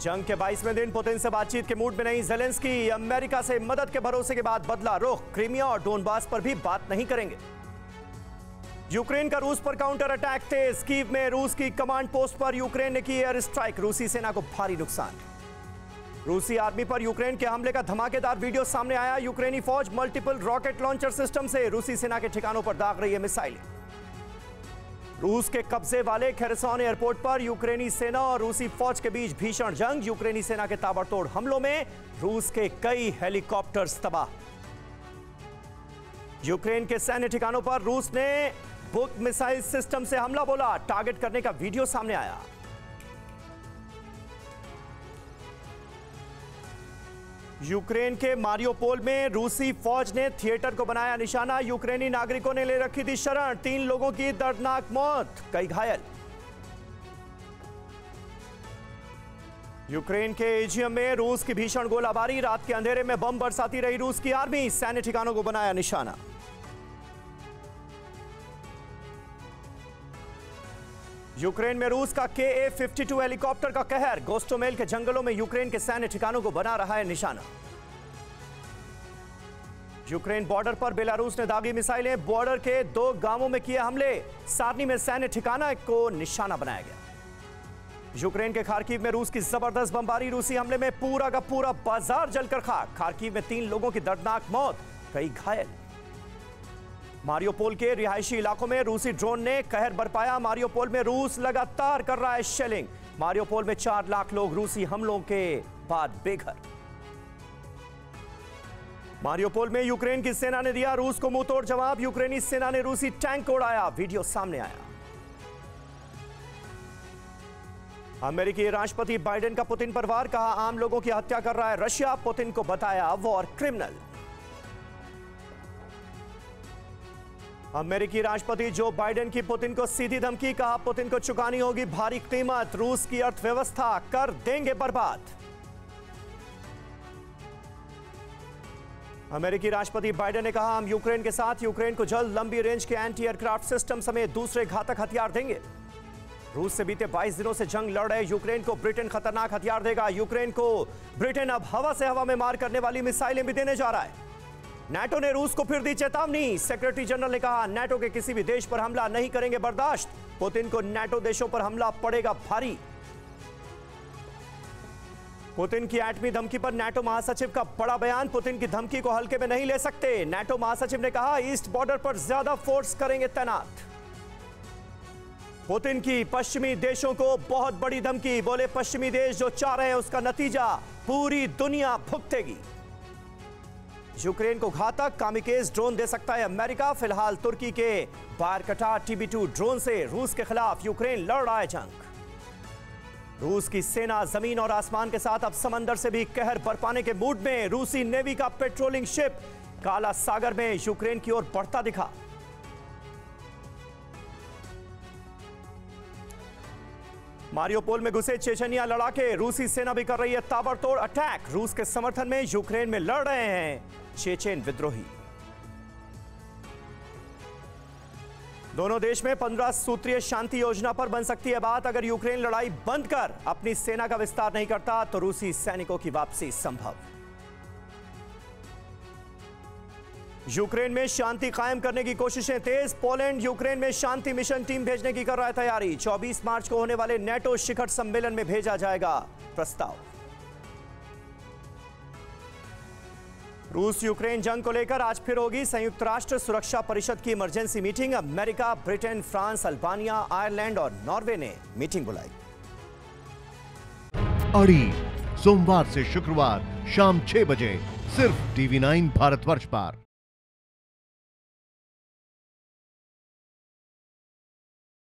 जंग के 22वें दिन पुतिन से बातचीत के मूड में नहीं। जेलेंस्की अमेरिका से मदद के भरोसे के बाद बदला रुख। क्रीमिया और डोनबास पर भी बात नहीं करेंगे। यूक्रेन का रूस पर काउंटर अटैक तेज। कीव में रूस की कमांड पोस्ट पर यूक्रेन ने की एयर स्ट्राइक। रूसी सेना को भारी नुकसान। रूसी आर्मी पर यूक्रेन के हमले का धमाकेदार वीडियो सामने आया। यूक्रेनी फौज मल्टीपल रॉकेट लॉन्चर सिस्टम से रूसी सेना के ठिकानों पर दाग रही है मिसाइलें। रूस के कब्जे वाले खेरसौन एयरपोर्ट पर यूक्रेनी सेना और रूसी फौज के बीच भीषण जंग। यूक्रेनी सेना के ताबड़तोड़ हमलों में रूस के कई हेलीकॉप्टर्स तबाह। यूक्रेन के सैन्य ठिकानों पर रूस ने बुक मिसाइल सिस्टम से हमला बोला। टारगेट करने का वीडियो सामने आया। यूक्रेन के मारियोपोल में रूसी फौज ने थिएटर को बनाया निशाना। यूक्रेनी नागरिकों ने ले रखी थी शरण। तीन लोगों की दर्दनाक मौत, कई घायल। यूक्रेन के एजियम में रूस की भीषण गोलाबारी। रात के अंधेरे में बम बरसाती रही रूस की आर्मी। सैन्य ठिकानों को बनाया निशाना। यूक्रेन में रूस का के ए फिफ्टी टू हेलीकॉप्टर का कहर। गोस्टोमेल के जंगलों में यूक्रेन के सैन्य ठिकानों को बना रहा है निशाना। यूक्रेन बॉर्डर पर बेलारूस ने दागी मिसाइलें। बॉर्डर के दो गाँवों में किए हमले। सारनी में सैन्य ठिकाना को निशाना बनाया गया। यूक्रेन के खारकीव में रूस की ज़बरदस्त बमबारी। रूसी हमले में पूरा का पूरा बाज़ार जलकर खाक। खारकीव में तीन लोगों की दर्दनाक मौत, कई घायल। मारियोपोल के रिहायशी इलाकों में रूसी ड्रोन ने कहर बरपाया। मारियोपोल में रूस लगातार कर रहा है शेलिंग। मारियोपोल में चार लाख लोग रूसी हमलों के बाद बेघर। मारियोपोल में यूक्रेन की सेना ने दिया रूस को मुंहतोड़ जवाब। यूक्रेनी सेना ने रूसी टैंक उड़ाया। वीडियो सामने आया। अमेरिकी राष्ट्रपति बाइडेन का पुतिन पर वार, कहा, आम लोगों की हत्या कर रहा है रशिया। पुतिन को बताया, वॉर क्रिमिनल। अमेरिकी राष्ट्रपति जो बाइडेन की पुतिन को सीधी धमकी, कहा, पुतिन को चुकानी होगी भारी कीमत, रूस की अर्थव्यवस्था कर देंगे बर्बाद. अमेरिकी राष्ट्रपति बाइडेन ने कहा, हम यूक्रेन के साथ, यूक्रेन को जल्द लंबी रेंज के एंटी एयरक्राफ्ट सिस्टम समेत दूसरे घातक हथियार देंगे। रूस से बीते 22 दिनों से जंग लड़ रहे यूक्रेन को ब्रिटेन खतरनाक हथियार देगा। यूक्रेन को ब्रिटेन अब हवा से हवा में मार करने वाली मिसाइलें भी देने जा रहा है। नाटो ने रूस को फिर दी चेतावनी। सेक्रेटरी जनरल ने कहा, नाटो के किसी भी देश पर हमला नहीं करेंगे बर्दाश्त। पुतिन को नाटो देशों पर हमला पड़ेगा भारी। पुतिन की एटमी धमकी पर नाटो महासचिव का बड़ा बयान। पुतिन की धमकी को हल्के में नहीं ले सकते। नाटो महासचिव ने कहा, ईस्ट बॉर्डर पर ज़्यादा फोर्स करेंगे तैनात। पुतिन की पश्चिमी देशों को बहुत बड़ी धमकी। बोले, पश्चिमी देश जो चाह रहे हैं उसका नतीजा पूरी दुनिया भुगतेगी। यूक्रेन को घातक। कामिकेज ड्रोन दे सकता है अमेरिका। फ़िलहाल तुर्की के बारकटा टीबी टू ड्रोन से रूस के खिलाफ यूक्रेन लड़ रहा है जंग। रूस की सेना ज़मीन और आसमान के साथ अब समंदर से भी कहर बरपाने के मूड में रूसी नेवी का पेट्रोलिंग शिप काला सागर में यूक्रेन की ओर बढ़ता दिखा। मारियोपोल में घुसे चेचनिया लड़ाके। रूसी सेना भी कर रही है ताबड़तोड़ अटैक। रूस के समर्थन में यूक्रेन में लड़ रहे हैं चेचेन विद्रोही। दोनों देश में पंद्रह सूत्रीय शांति योजना पर बन सकती है बात। अगर यूक्रेन लड़ाई बंद कर अपनी सेना का विस्तार नहीं करता तो रूसी सैनिकों की वापसी संभव। यूक्रेन में शांति कायम करने की कोशिशें तेज। पोलैंड यूक्रेन में शांति मिशन टीम भेजने की कर रहा है तैयारी। 24 मार्च को होने वाले नेटो शिखर सम्मेलन में भेजा जाएगा प्रस्ताव। रूस यूक्रेन जंग को लेकर आज फिर होगी संयुक्त राष्ट्र सुरक्षा परिषद की emergency meeting. America, Britain, France, Albania, Ireland और नॉर्वे ने मीटिंग बुलाई। अड़ी सोमवार से शुक्रवार शाम छह बजे, सिर्फ़ टीवी नाइन भारतवर्ष पर।